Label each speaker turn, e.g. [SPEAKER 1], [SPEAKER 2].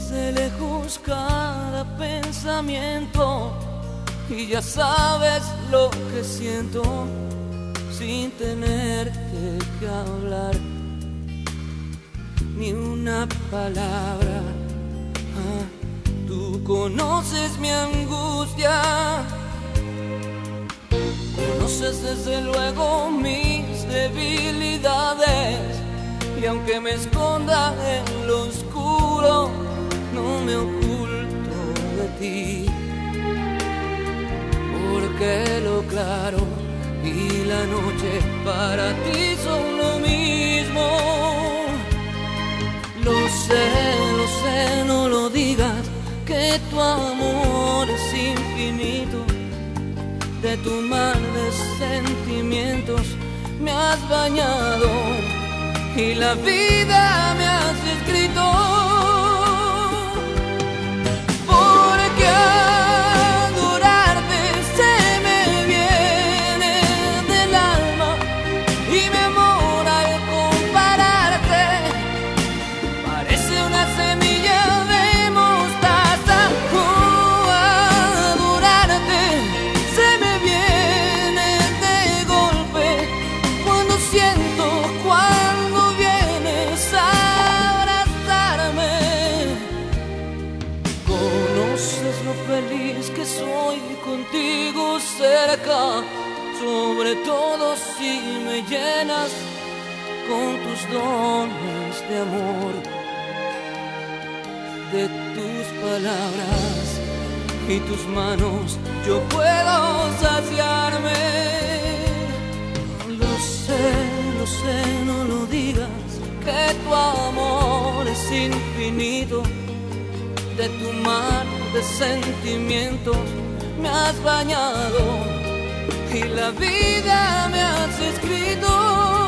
[SPEAKER 1] Desde lejos cada pensamiento y ya sabes lo que siento sin tenerte que hablar ni una palabra. Ah, tú conoces mi angustia, conoces desde luego mis debilidades y aunque me esconda en lo oscuro, me oculto de ti. Porque lo claro y la noche para ti son lo mismo. Lo sé, lo sé, no lo digas, que tu amor es infinito. De tu mar de sentimientos me has bañado y la vida feliz que soy contigo cerca, sobre todo si me llenas con tus dones de amor, de tus palabras y tus manos yo puedo saciarme. Lo sé, lo sé, no lo digas, que tu amor es infinito. De tu mar de sentimientos me has bañado y la vida me has escrito.